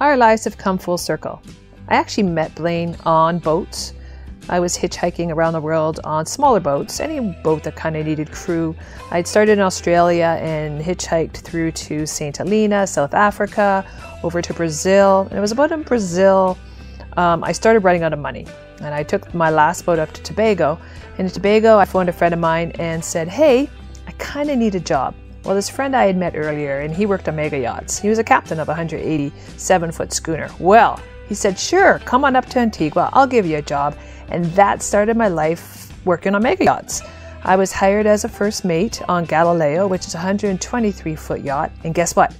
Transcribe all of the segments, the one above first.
our lives have come full circle. I actually met Blaine on boats. I was hitchhiking around the world on smaller boats, any boat that kind of needed crew. I'd started in Australia and hitchhiked through to St. Helena, South Africa, over to Brazil. And it was about in Brazil um, I started running out of money. And I took my last boat up to Tobago. And in Tobago, I phoned a friend of mine and said, Hey, I kind of need a job. Well, this friend I had met earlier, and he worked on mega yachts. He was a captain of a 187 foot schooner. Well, he said, Sure, come on up to Antigua, I'll give you a job. And that started my life working on mega yachts. I was hired as a first mate on Galileo, which is a 123 foot yacht. And guess what?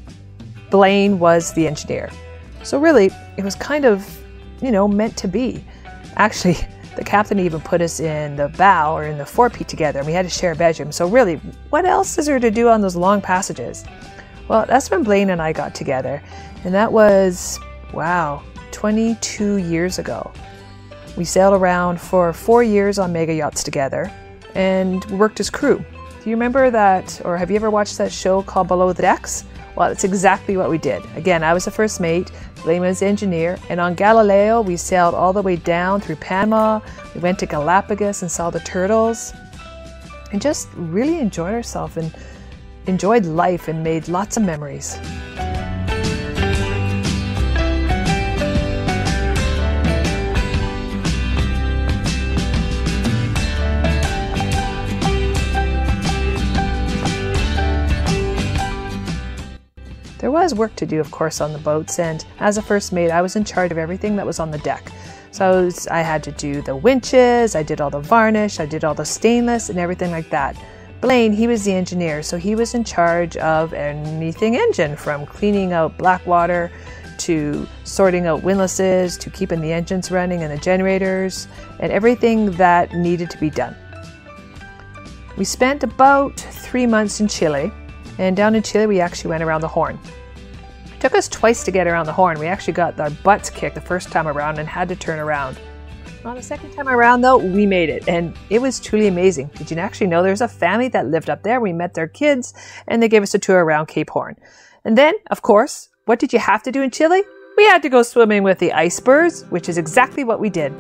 Blaine was the engineer. So, really, it was kind of, you know, meant to be. Actually, the captain even put us in the bow or in the forepeak together, and we had to share a bedroom. So, really, what else is there to do on those long passages? Well, that's when Blaine and I got together, and that was, wow, 22 years ago. We sailed around for four years on mega yachts together and worked as crew. Do you remember that, or have you ever watched that show called Below the Decks? Well, that's exactly what we did. Again, I was the first mate, the engineer, and on Galileo, we sailed all the way down through Panama. We went to Galapagos and saw the turtles, and just really enjoyed ourselves and enjoyed life and made lots of memories. There was work to do, of course, on the boats, and as a first mate, I was in charge of everything that was on the deck. So I, was, I had to do the winches, I did all the varnish, I did all the stainless, and everything like that. Blaine, he was the engineer, so he was in charge of anything engine, from cleaning out black water to sorting out windlasses to keeping the engines running and the generators and everything that needed to be done. We spent about three months in Chile, and down in Chile, we actually went around the Horn. Took us twice to get around the Horn. We actually got our butts kicked the first time around and had to turn around. On the second time around, though, we made it, and it was truly amazing. Did you actually know there's a family that lived up there? We met their kids, and they gave us a tour around Cape Horn. And then, of course, what did you have to do in Chile? We had to go swimming with the icebergs, which is exactly what we did.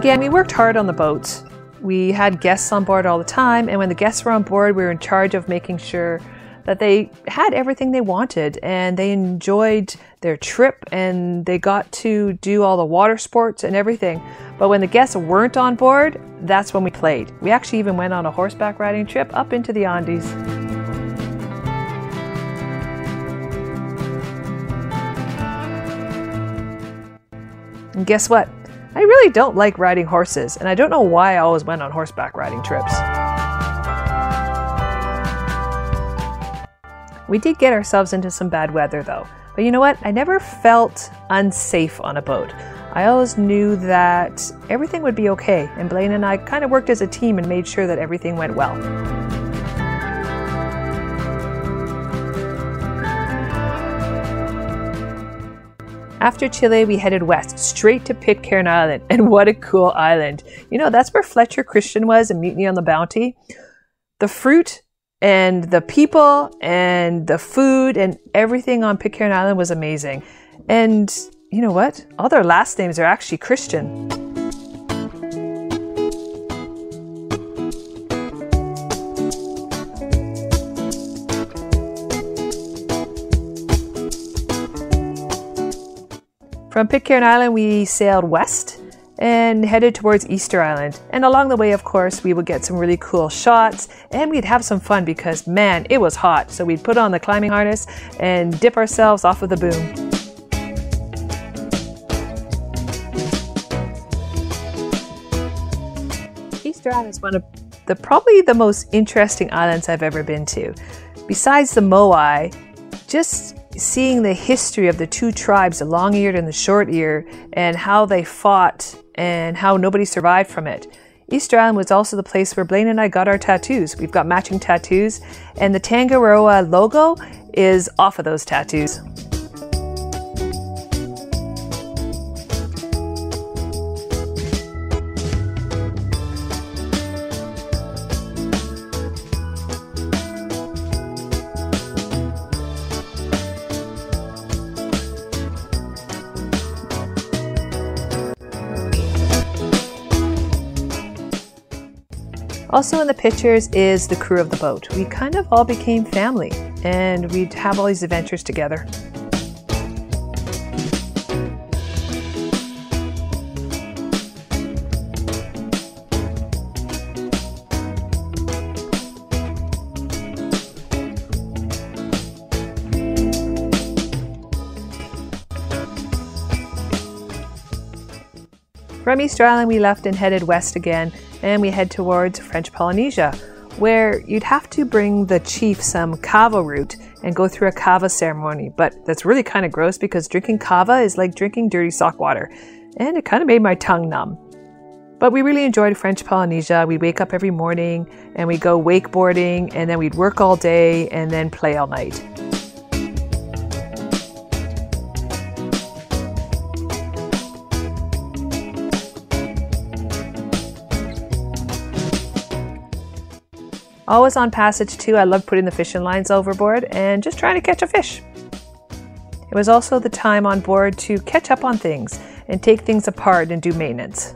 Again, we worked hard on the boats. We had guests on board all the time, and when the guests were on board, we were in charge of making sure that they had everything they wanted and they enjoyed their trip and they got to do all the water sports and everything. But when the guests weren't on board, that's when we played. We actually even went on a horseback riding trip up into the Andes. And guess what? I really don't like riding horses, and I don't know why I always went on horseback riding trips. We did get ourselves into some bad weather though, but you know what? I never felt unsafe on a boat. I always knew that everything would be okay, and Blaine and I kind of worked as a team and made sure that everything went well. After Chile, we headed west, straight to Pitcairn Island. And what a cool island. You know, that's where Fletcher Christian was in Mutiny on the Bounty. The fruit and the people and the food and everything on Pitcairn Island was amazing. And you know what? All their last names are actually Christian. From Pitcairn Island, we sailed west and headed towards Easter Island. And along the way, of course, we would get some really cool shots and we'd have some fun because, man, it was hot. So we'd put on the climbing harness and dip ourselves off of the boom. Easter Island is one of the probably the most interesting islands I've ever been to. Besides the Moai, just seeing the history of the two tribes, the long eared and the short eared, and how they fought and how nobody survived from it. Easter Island was also the place where Blaine and I got our tattoos. We've got matching tattoos, and the Tangaroa logo is off of those tattoos. Also in the pictures is the crew of the boat. We kind of all became family and we'd have all these adventures together. From Easter Island, we left and headed west again and we head towards French Polynesia, where you'd have to bring the chief some kava root and go through a kava ceremony. But that's really kind of gross because drinking kava is like drinking dirty sock water, and it kind of made my tongue numb. But we really enjoyed French Polynesia. We'd wake up every morning and we'd go wakeboarding, and then we'd work all day and then play all night. Always on passage too, I love putting the fishing lines overboard and just trying to catch a fish. It was also the time on board to catch up on things and take things apart and do maintenance.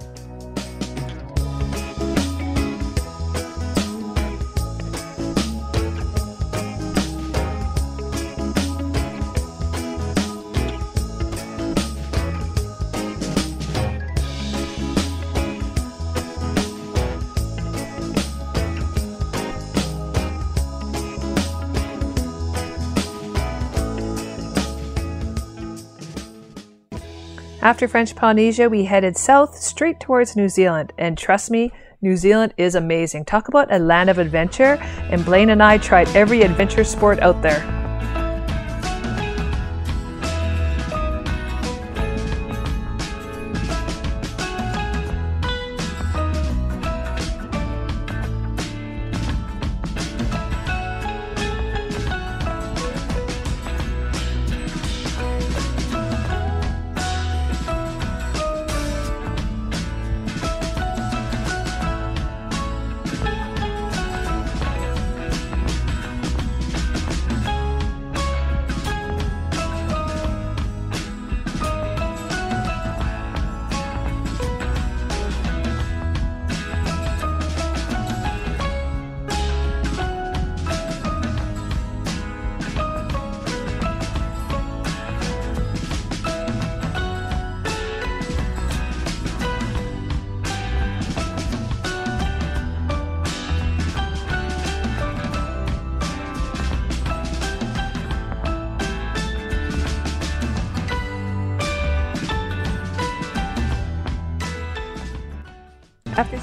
After French Polynesia, we headed south straight towards New Zealand. And trust me, New Zealand is amazing. Talk about a land of adventure. And Blaine and I tried every adventure sport out there.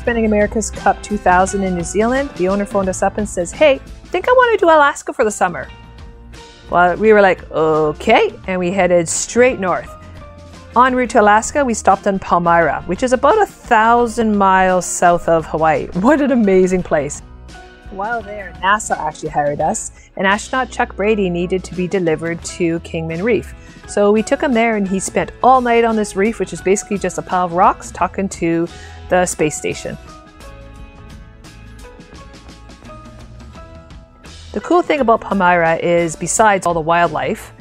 Spending America's Cup 2000 in New Zealand, the owner phoned us up and says, Hey, think I want to do Alaska for the summer. Well, we were like, okay, and we headed straight north. En route to Alaska, we stopped in Palmyra, which is about a thousand miles south of Hawaii. What an amazing place. While there, NASA actually hired us, and astronaut Chuck Brady needed to be delivered to Kingman Reef. So we took him there, and he spent all night on this reef, which is basically just a pile of rocks, talking to the space station. The cool thing about Palmyra is, besides all the wildlife,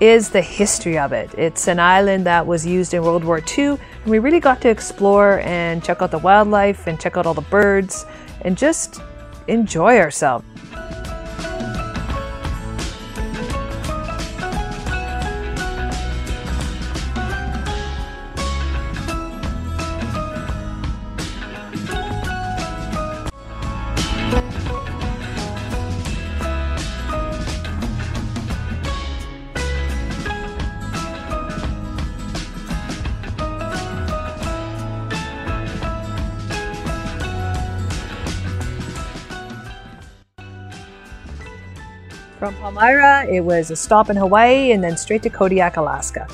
is the history of it. It's an island that was used in World War II, and we really got to explore and check out the wildlife and check out all the birds and just enjoy ourselves. It was a stop in Hawaii and then straight to Kodiak, Alaska.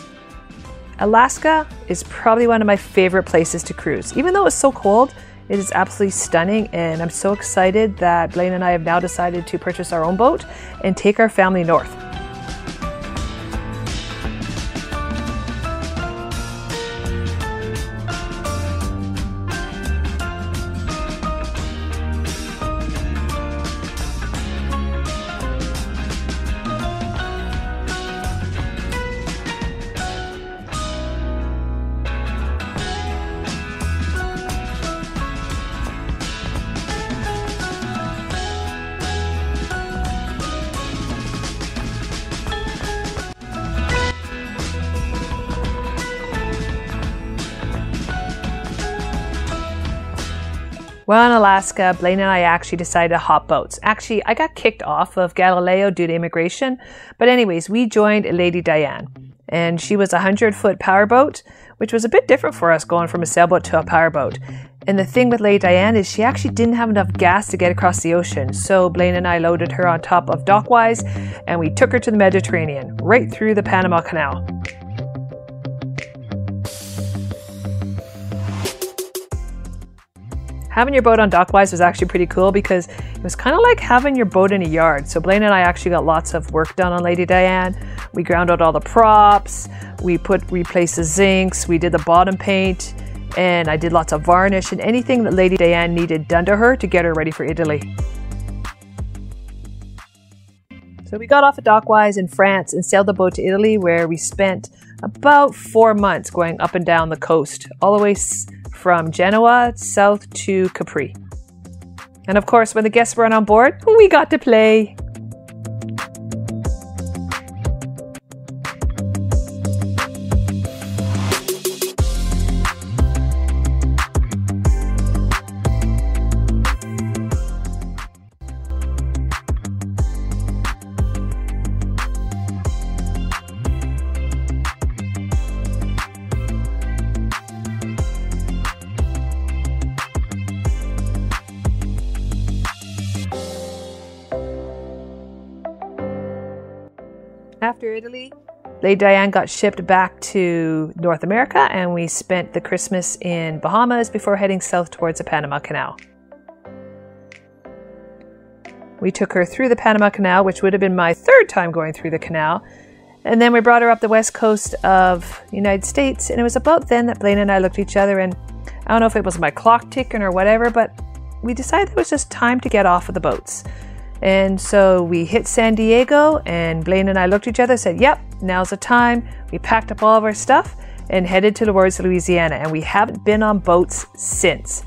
Alaska is probably one of my favorite places to cruise. Even though it's so cold, it is absolutely stunning, and I'm so excited that Blaine and I have now decided to purchase our own boat and take our family north. Well, in Alaska, Blaine and I actually decided to hop boats. Actually, I got kicked off of Galileo due to immigration. But anyways, we joined Lady Diane. And she was a 100 foot powerboat, which was a bit different for us going from a sailboat to a powerboat. And the thing with Lady Diane is she actually didn't have enough gas to get across the ocean. So Blaine and I loaded her on top of Dockwise and we took her to the Mediterranean, right through the Panama Canal. Having your boat on Dockwise was actually pretty cool because it was kind of like having your boat in a yard. So Blaine and I actually got lots of work done on Lady Diane. We ground out all the props, we put replaced the zincs, we did the bottom paint, and I did lots of varnish and anything that Lady Diane needed done to her to get her ready for Italy. So we got off at Dockwise in France and sailed the boat to Italy where we spent about four months going up and down the coast, all the way from Genoa south to Capri. And of course, when the guests were on board, we got to play. After Italy, Lady Diane got shipped back to North America and we spent the Christmas in Bahamas before heading south towards the Panama Canal. We took her through the Panama Canal, which would have been my third time going through the canal. And then we brought her up the west coast of the United States. And it was about then that Blaine and I looked at each other and I don't know if it was my clock ticking or whatever, but we decided it was just time to get off of the boats. And so we hit San Diego, and Blaine and I looked at each other said, Yep, now's the time. We packed up all of our stuff and headed to towards Louisiana, and we haven't been on boats since.